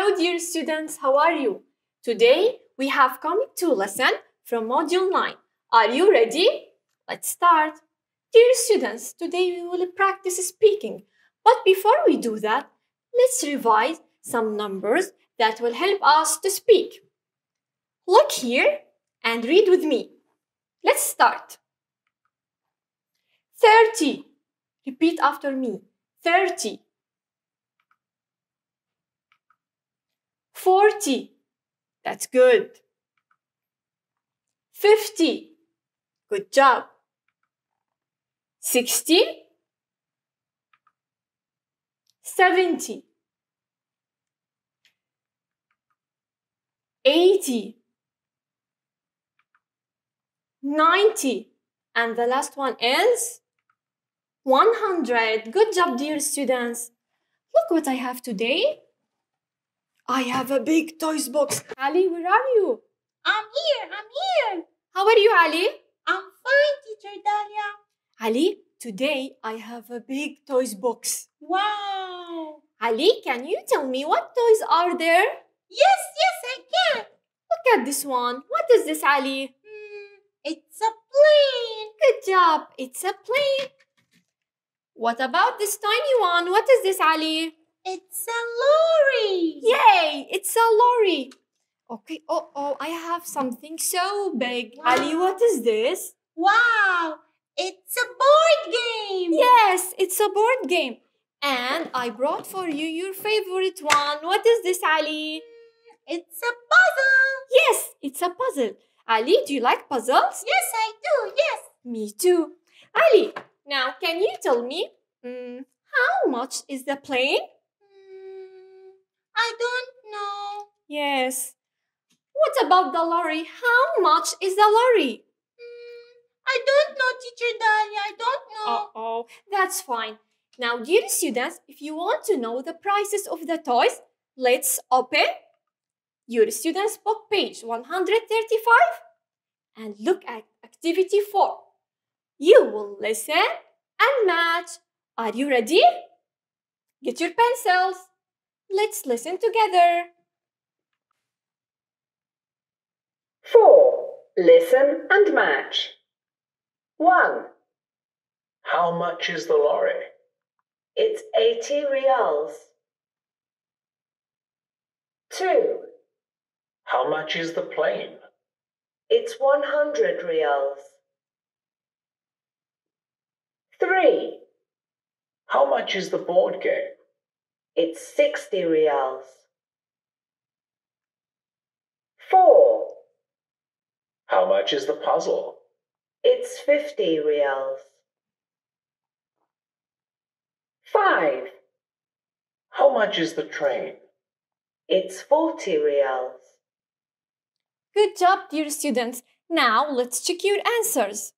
Hello, dear students. How are you? Today we have come to lesson from Module 9. Are you ready? Let's start. Dear students, today we will practice speaking. But before we do that, let's revise some numbers that will help us to speak. Look here and read with me. Let's start. 30. Repeat after me. 30. 40. That's good. 50. Good job. 60. 70. 80. 90. And the last one is 100. Good job, dear students. Look what I have today. I have a big toys box. Ali, where are you? I'm here, I'm here. How are you, Ali? I'm fine, teacher Dalia. Ali, today I have a big toys box. Wow. Ali, can you tell me what toys are there? Yes, yes, I can. Look at this one. What is this, Ali? Hmm, it's a plane. Good job. It's a plane. What about this tiny one? What is this, Ali? It's a lorry. Yay! It's a lorry. Okay. Oh, oh, I have something so big. Wow. Ali, what is this? Wow. It's a board game. Yes, it's a board game. And I brought for you your favorite one. What is this, Ali? It's a puzzle. Yes, it's a puzzle. Ali, do you like puzzles? Yes, I do. Yes. Me too. Ali, now can you tell me mm, how much is the plane? I don't know. Yes. What about the lorry? How much is the lorry? Hmm, I don't know, teacher Dalia. I don't know. Uh oh, that's fine. Now, dear students, if you want to know the prices of the toys, let's open your students' book page 135 and look at activity 4. You will listen and match. Are you ready? Get your pencils. Let's listen together. 4. Listen and match. 1. How much is the lorry? It's 80 riyals. 2. How much is the plane? It's 100 riyals. 3. How much is the board game? It's 60 riyals. 4. How much is the puzzle? It's 50 riyals. 5. How much is the train? It's 40 riyals. Good job, dear students. Now let's check your answers.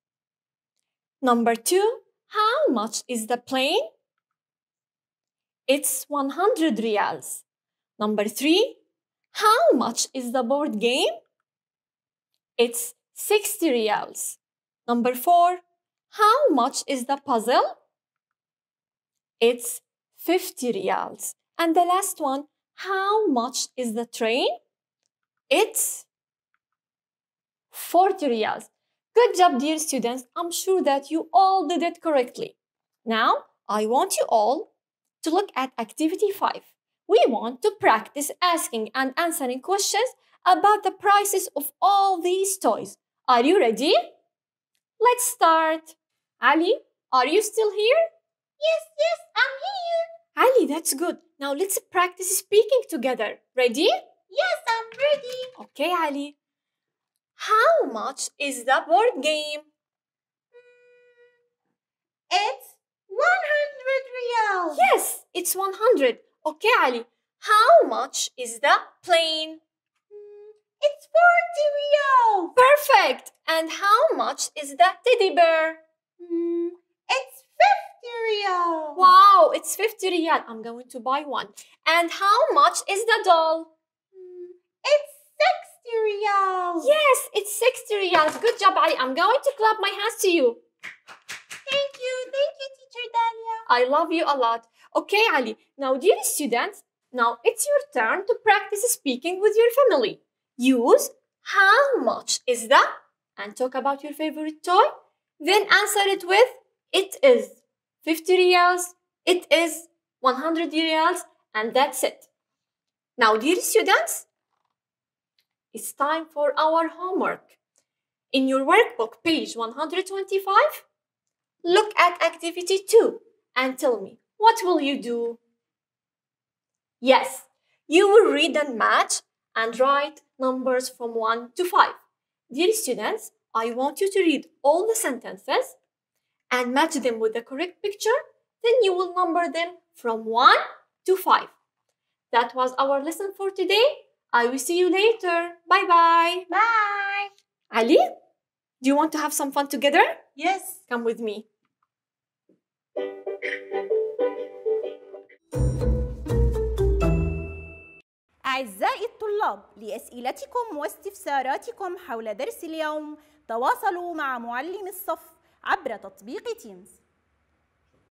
Number two, how much is the plane? It's 100 riyals. Number three, how much is the board game? It's 60 riyals. Number four, how much is the puzzle? It's 50 riyals. And the last one, how much is the train? It's 40 riyals. Good job, dear students. I'm sure that you all did it correctly. Now, I want you all to look at activity 5. We want to practice asking and answering questions about the prices of all these toys. Are you ready? Let's start. Ali, are you still here? Yes, yes, I'm here. Ali, that's good. Now let's practice speaking together. Ready? Yes, I'm ready. Okay, Ali. How much is the board game? Mm, it's 100 riyals. Yes, it's 100. Okay, Ali. How much is the plane? Hmm, It's 40 riyals. Perfect. And how much is the teddy bear? Hmm, It's 50 riyals. Wow, it's 50 riyal. I'm going to buy one. And how much is the doll? Hmm, It's 60 riyals. Yes, it's 60 riyals. Good job, Ali. I'm going to clap my hands to you. Thank you, thank you, teacher Dalia. I love you a lot. Okay, Ali. Now, dear students, Now it's your turn to practice speaking with your family. Use how much is that and talk about your favorite toy. Then answer it with it is 50 riyals, it is 100 riyals, and that's it. Now, dear students, it's time for our homework. In your workbook, page 125, look at activity 2 and tell me what will you do? Yes, you will read and match and write numbers from 1 to 5. Dear students, I want you to read all the sentences and match them with the correct picture. Then you will number them from 1 to 5. That was our lesson for today. I will see you later. Bye bye. Bye. Ali, do you want to have some fun together? Yes. Come with me. أعزائي الطلاب لأسئلتكم واستفساراتكم حول درس اليوم تواصلوا مع معلم الصف عبر تطبيق تيمز